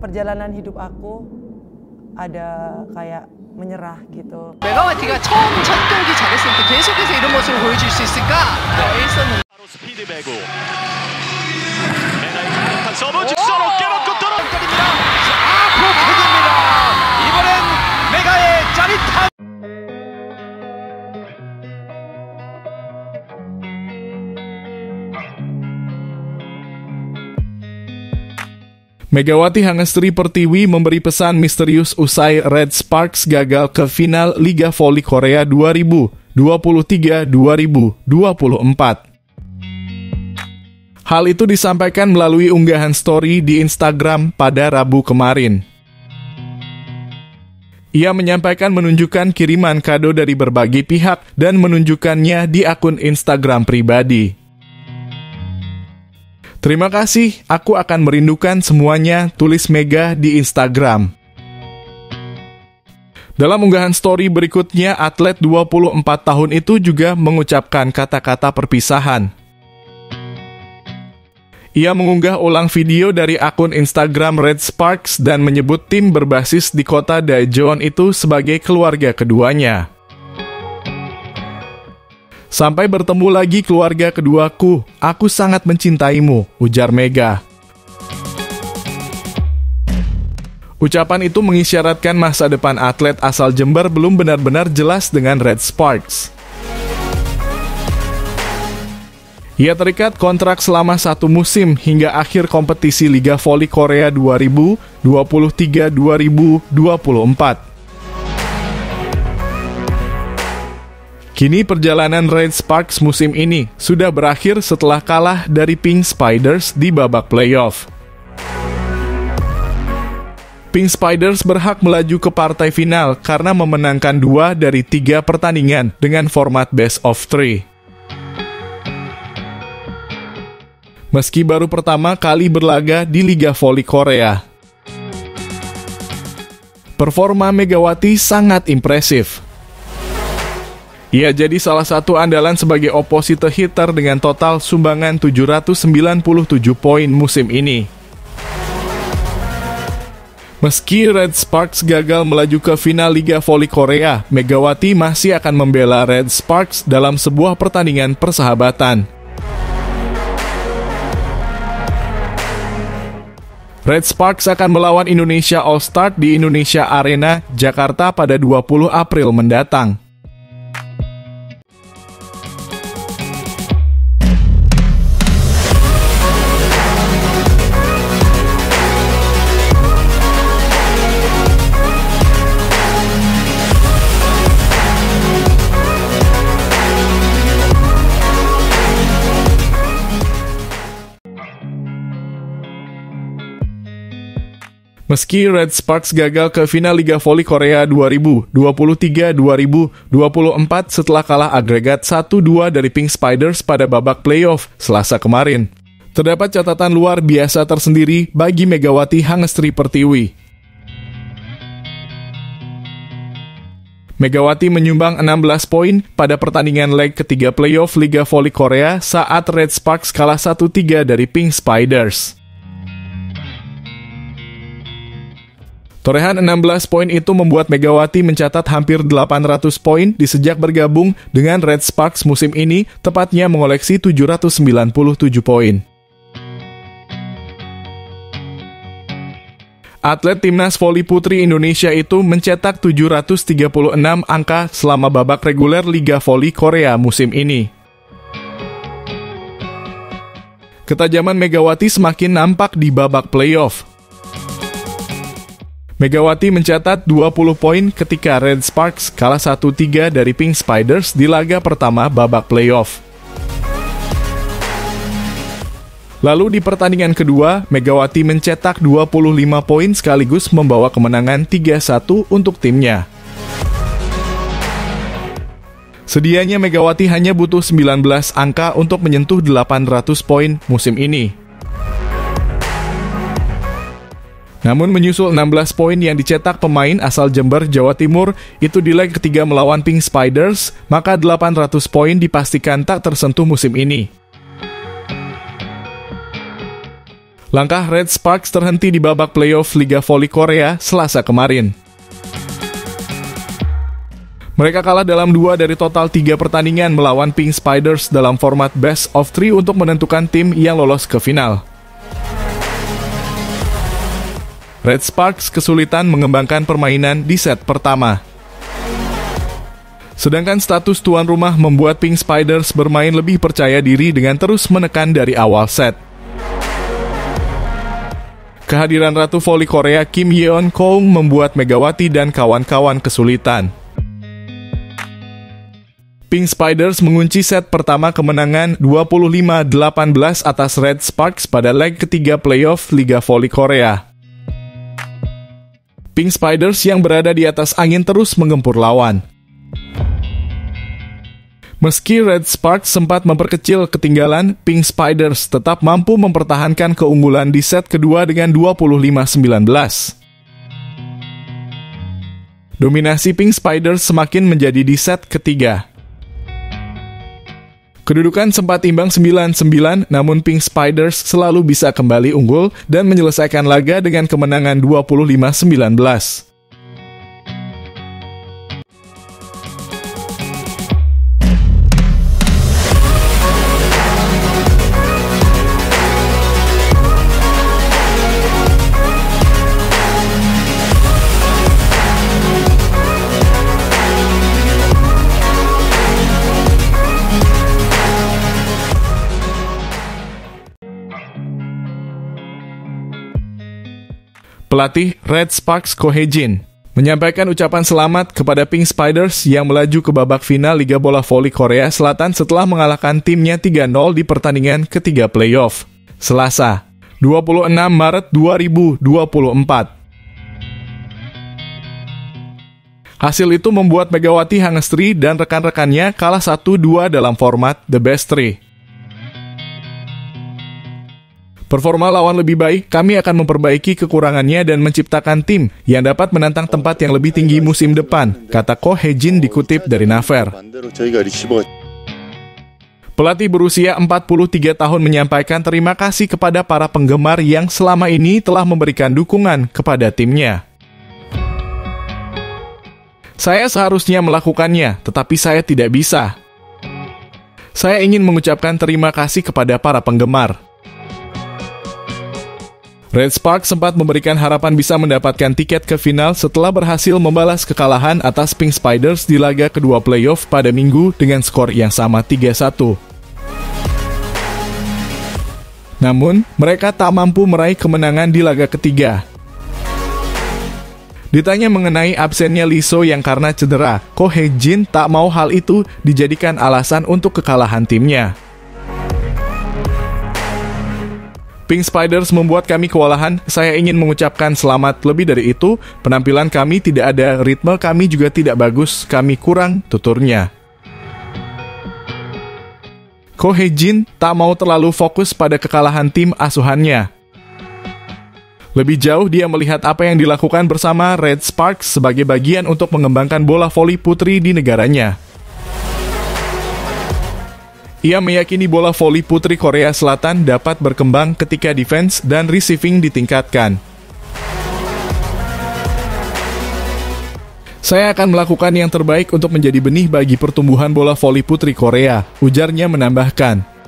perjalanan hidup aku ada kayak menyerah gitu. 메가와티가 처음 첫 경기 잘했을 때 계속해서 이런 모습을 보여줄 수 있을까 했었는데 바로 스피드 배구 메가의 강력한 서브 직선 어깨 맞고 떨어뜨립니다 아 브로큰입니다 Megawati Hangestri Pertiwi memberi pesan misterius usai Red Sparks gagal ke final Liga Voli Korea 2023-2024. Hal itu disampaikan melalui unggahan story di Instagram pada Rabu kemarin. Ia menyampaikan menunjukkan kiriman kado dari berbagai pihak dan menunjukkannya di akun Instagram pribadi. Terima kasih, aku akan merindukan semuanya, tulis Mega di Instagram. Dalam unggahan story berikutnya, atlet 24 tahun itu juga mengucapkan kata-kata perpisahan. Ia mengunggah ulang video dari akun Instagram Red Sparks dan menyebut tim berbasis di kota Daejeon itu sebagai keluarga keduanya. Sampai bertemu lagi keluarga keduaku, aku sangat mencintaimu, ujar Mega. Ucapan itu mengisyaratkan masa depan atlet asal Jember belum benar-benar jelas dengan Red Sparks. Ia terikat kontrak selama satu musim hingga akhir kompetisi Liga Voli Korea 2023-2024. Kini perjalanan Red Sparks musim ini sudah berakhir setelah kalah dari Pink Spiders di babak playoff. Pink Spiders berhak melaju ke partai final karena memenangkan dua dari tiga pertandingan dengan format best of three. Meski baru pertama kali berlaga di Liga Voli Korea. Performa Megawati sangat impresif. Ia jadi salah satu andalan sebagai opposite hitter dengan total sumbangan 797 poin musim ini. Meski Red Sparks gagal melaju ke final Liga Voli Korea, Megawati masih akan membela Red Sparks dalam sebuah pertandingan persahabatan. Red Sparks akan melawan Indonesia All Star di Indonesia Arena, Jakarta pada 20 April mendatang. Meski Red Sparks gagal ke final Liga Voli Korea 2023-2024 setelah kalah agregat 1-2 dari Pink Spiders pada babak playoff Selasa kemarin. Terdapat catatan luar biasa tersendiri bagi Megawati Hangestri Pertiwi. Megawati menyumbang 16 poin pada pertandingan leg ketiga playoff Liga Voli Korea saat Red Sparks kalah 1-3 dari Pink Spiders. Torehan 16 poin itu membuat Megawati mencatat hampir 800 poin di sejak bergabung dengan Red Sparks musim ini, tepatnya mengoleksi 797 poin. Atlet timnas voli putri Indonesia itu mencetak 736 angka selama babak reguler Liga Voli Korea musim ini. Ketajaman Megawati semakin nampak di babak playoff. Megawati mencatat 20 poin ketika Red Sparks kalah 1-3 dari Pink Spiders di laga pertama babak playoff. Lalu di pertandingan kedua, Megawati mencetak 25 poin sekaligus membawa kemenangan 3-1 untuk timnya. Sedianya Megawati hanya butuh 19 angka untuk menyentuh 800 poin musim ini. Namun menyusul 16 poin yang dicetak pemain asal Jember, Jawa Timur itu di leg ketiga melawan Pink Spiders, maka 800 poin dipastikan tak tersentuh musim ini. Langkah Red Sparks terhenti di babak playoff Liga Voli Korea selasa kemarin. Mereka kalah dalam dua dari total tiga pertandingan melawan Pink Spiders dalam format best of three untuk menentukan tim yang lolos ke final. Red Sparks kesulitan mengembangkan permainan di set pertama. Sedangkan status tuan rumah membuat Pink Spiders bermain lebih percaya diri dengan terus menekan dari awal set. Kehadiran Ratu Voli Korea Kim Yeon Kong membuat Megawati dan kawan-kawan kesulitan. Pink Spiders mengunci set pertama kemenangan 25-18 atas Red Sparks pada leg ketiga playoff Liga Voli Korea. Pink Spiders yang berada di atas angin terus menggempur lawan. Meski Red Sparks sempat memperkecil ketinggalan, Pink Spiders tetap mampu mempertahankan keunggulan di set kedua dengan 25-19. Dominasi Pink Spiders semakin menjadi di set ketiga. Kedudukan sempat imbang 9-9, namun Pink Spiders selalu bisa kembali unggul dan menyelesaikan laga dengan kemenangan 25-19. Pelatih Red Sparks Kohejin menyampaikan ucapan selamat kepada Pink Spiders yang melaju ke babak final Liga Bola Voli Korea Selatan setelah mengalahkan timnya 3-0 di pertandingan ketiga playoff. Selasa, 26 Maret 2024. Hasil itu membuat Megawati Hangestri dan rekan-rekannya kalah 1-2 dalam format The Best Three. Performa lawan lebih baik, kami akan memperbaiki kekurangannya dan menciptakan tim yang dapat menantang tempat yang lebih tinggi musim depan, kata Ko Hejin dikutip dari Naver. Pelatih berusia 43 tahun menyampaikan terima kasih kepada para penggemar yang selama ini telah memberikan dukungan kepada timnya. Saya seharusnya melakukannya, tetapi saya tidak bisa. Saya ingin mengucapkan terima kasih kepada para penggemar. Red Spark sempat memberikan harapan bisa mendapatkan tiket ke final setelah berhasil membalas kekalahan atas Pink Spiders di laga kedua playoff pada minggu dengan skor yang sama 3-1. Namun, mereka tak mampu meraih kemenangan di laga ketiga. Ditanya mengenai absennya Liso yang karena cedera, Ko Jin tak mau hal itu dijadikan alasan untuk kekalahan timnya. Pink Spiders membuat kami kewalahan. Saya ingin mengucapkan selamat. Lebih dari itu, penampilan kami tidak ada ritme, kami juga tidak bagus, kami kurang, tuturnya. Ko Jin tak mau terlalu fokus pada kekalahan tim asuhannya. Lebih jauh, dia melihat apa yang dilakukan bersama Red Sparks sebagai bagian untuk mengembangkan bola voli putri di negaranya. Ia meyakini bola voli putri Korea Selatan dapat berkembang ketika defense dan receiving ditingkatkan. Saya akan melakukan yang terbaik untuk menjadi benih bagi pertumbuhan bola voli putri Korea, ujarnya menambahkan.